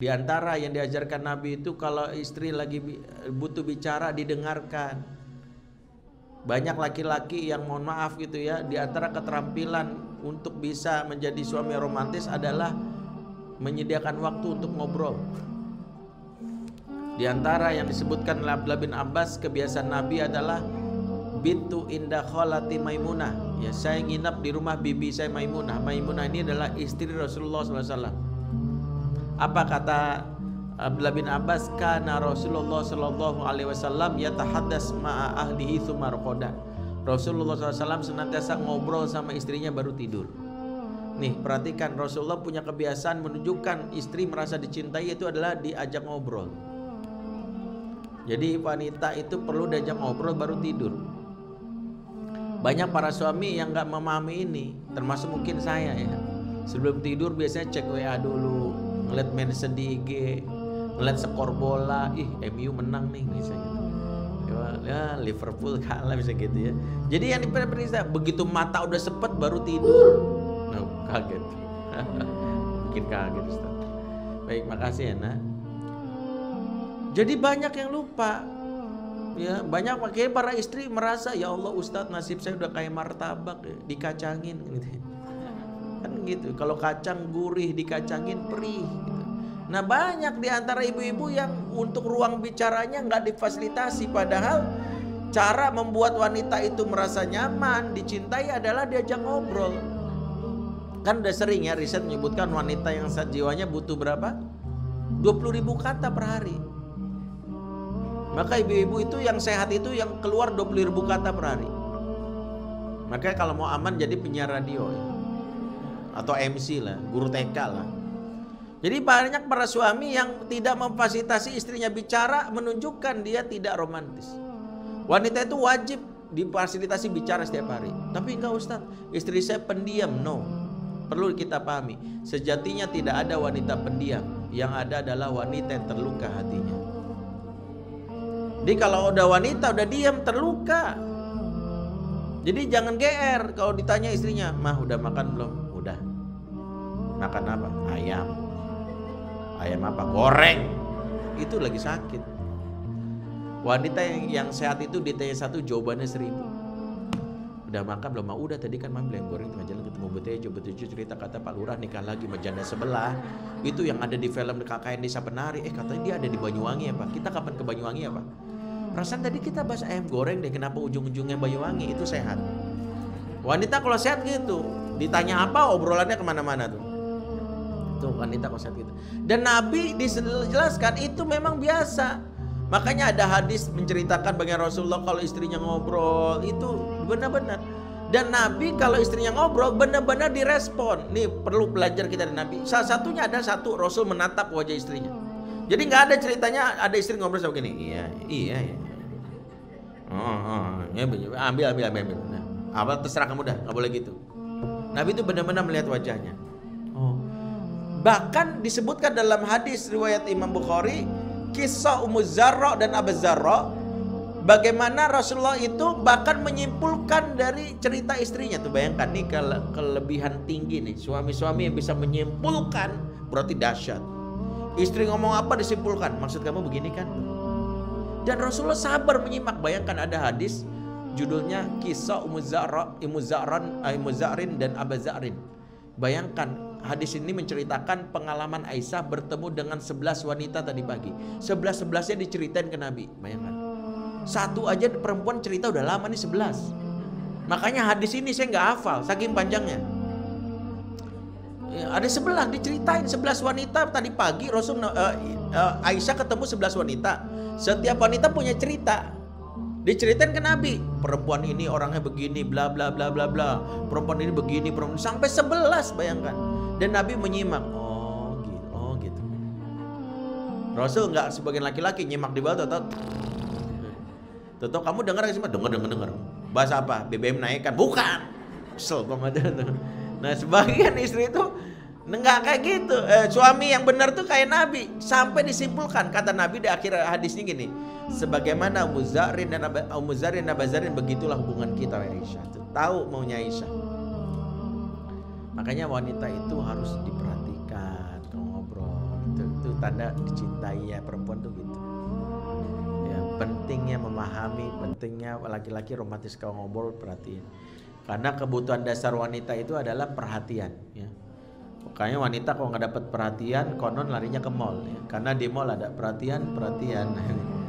Di antara yang diajarkan Nabi itu kalau istri lagi butuh bicara didengarkan. Banyak laki-laki yang mohon maaf gitu ya, di antara keterampilan untuk bisa menjadi suami romantis adalah menyediakan waktu untuk ngobrol. Di antara yang disebutkan oleh Abdullah bin Abbas kebiasaan Nabi adalah bintu indah kholati Maimunah. Ya, saya nginap di rumah bibi saya Maimunah. Maimunah ini adalah istri Rasulullah SAW. Apa kata Abdullah bin Abbas karena Rasulullah Shallallahu Alaihi Wasallam yatahaddas ma'a ahlihi sumarqoda. Rasulullah SAW senantiasa ngobrol sama istrinya baru tidur. Nih perhatikan Rasulullah punya kebiasaan menunjukkan istri merasa dicintai itu adalah diajak ngobrol. Jadi wanita itu perlu diajak ngobrol baru tidur. Banyak para suami yang nggak memahami ini, termasuk mungkin saya ya. Sebelum tidur biasanya cek WA dulu, ngeliat mention di IG ngeliat skor bola. Ih MU menang nih bisa gitu. Ya Liverpool kalah bisa gitu ya. Jadi yang diperiksa begitu mata udah sepet baru tidur. Nah kaget. Mungkin kaget Ustaz. Baik makasih ya nak jadi banyak yang lupa. Ya banyak pakai para istri merasa ya Allah Ustadz nasib saya udah kayak martabak ya, dikacangin gitu. Kan gitu. Kalau kacang gurih dikacangin perih gitu. nah banyak di antara ibu-ibu yang untuk ruang bicaranya nggak difasilitasi. Padahal cara membuat wanita itu merasa nyaman dicintai adalah diajak ngobrol. Kan udah sering ya riset menyebutkan wanita yang saat jiwanya butuh berapa? 20 ribu kata per hari maka ibu-ibu itu yang sehat itu yang keluar 20 ribu kata per hari makanya kalau mau aman jadi penyiar radio ya atau MC lah, guru TK lah. Jadi banyak para suami yang tidak memfasilitasi istrinya bicara menunjukkan dia tidak romantis. Wanita itu wajib difasilitasi bicara setiap hari. Tapi enggak Ustaz, istri saya pendiam. No. Perlu kita pahami, sejatinya tidak ada wanita pendiam. Yang ada adalah wanita yang terluka hatinya. Jadi kalau udah wanita udah diam terluka. Jadi jangan GR kalau ditanya istrinya, "Mah udah makan belum?" Udah. Makan apa? Ayam. Ayam apa? Goreng. Itu lagi sakit. Wanita yang, yang sehat itu ditanya satu jawabannya seribu. Udah makan belum? Mau udah tadi kan mami yang goreng tengah jalan ketemu Betejo, Betejo cerita kata Pak Lurah nikah lagi sama janda sebelah. Itu yang ada di film KKN Desa Penari. Eh katanya dia ada di Banyuwangi ya Pak. Kita kapan ke Banyuwangi ya Pak? Perasaan tadi kita bahas ayam goreng deh. Kenapa ujung-ujungnya Banyuwangi? Itu sehat. Wanita kalau sehat gitu, ditanya apa obrolannya ke mana-mana tuh. Tuh wanita kalau sehat gitu. Dan Nabi dijelaskan itu memang biasa. Makanya ada hadis menceritakan bagaimana Rasulullah kalau istrinya ngobrol itu benar-benar. Dan Nabi kalau istrinya ngobrol benar-benar direspon. Nih perlu belajar kita dari Nabi. Salah satunya ada satu Rasul menatap wajah istrinya. Jadi nggak ada ceritanya ada istri ngobrol sama gini. Iya, iya, iya. Oh, oh, ya, ambil, ambil, ambil, ambil. Nah, apa terserah kamu dah, nggak boleh gitu. Nabi itu benar-benar melihat wajahnya. Oh. Bahkan disebutkan dalam hadis riwayat Imam Bukhari kisah Ummu Zarra dan Abu Zarra bagaimana Rasulullah itu bahkan menyimpulkan dari cerita istrinya tuh bayangkan nih kele kelebihan tinggi nih suami-suami yang bisa menyimpulkan berarti dahsyat istri ngomong apa disimpulkan maksud kamu begini kan dan Rasulullah sabar menyimak bayangkan ada hadis judulnya kisah Ummu Zahra, Ummu Zahran, Ummu Zahrin dan Abu Zahrin. Bayangkan hadis ini menceritakan pengalaman Aisyah bertemu dengan 11 wanita tadi pagi. 11-11-nya diceritain ke Nabi. Bayangkan. Satu aja perempuan cerita udah lama nih 11. Makanya hadis ini saya nggak hafal saking panjangnya. Ya, ada sebelah diceritain 11 wanita tadi pagi Rasul uh, uh, Aisyah ketemu 11 wanita. Setiap wanita punya cerita. Diceritain ke Nabi, perempuan ini orangnya begini, bla bla bla bla bla. Perempuan ini begini, perempuan sampai sebelas bayangkan. Dan Nabi menyimak. Oh gitu, oh gitu. Rasul nggak sebagian laki-laki nyimak di bawah, tetap Toto kamu dengar gak sih? Dengar, dengar, dengar. Bahasa apa? BBM naikkan? Bukan. Kesel banget. Nah sebagian istri itu Enggak kayak gitu. Eh, suami yang benar tuh kayak Nabi. Sampai disimpulkan kata Nabi di akhir hadisnya gini. Sebagaimana Ummu Zarin dan Ummu Zarin dan Bazarin begitulah hubungan kita Aisyah. Tuh, tahu maunya Aisyah. Makanya wanita itu harus diperhatikan ngobrol. Itu, itu tanda dicintai ya perempuan tuh gitu. Ya, pentingnya memahami, pentingnya laki-laki romantis kalau ngobrol perhatiin. Karena kebutuhan dasar wanita itu adalah perhatian. Ya. Makanya wanita kalau nggak dapat perhatian, konon larinya ke mall. Ya. Karena di mall ada perhatian, perhatian.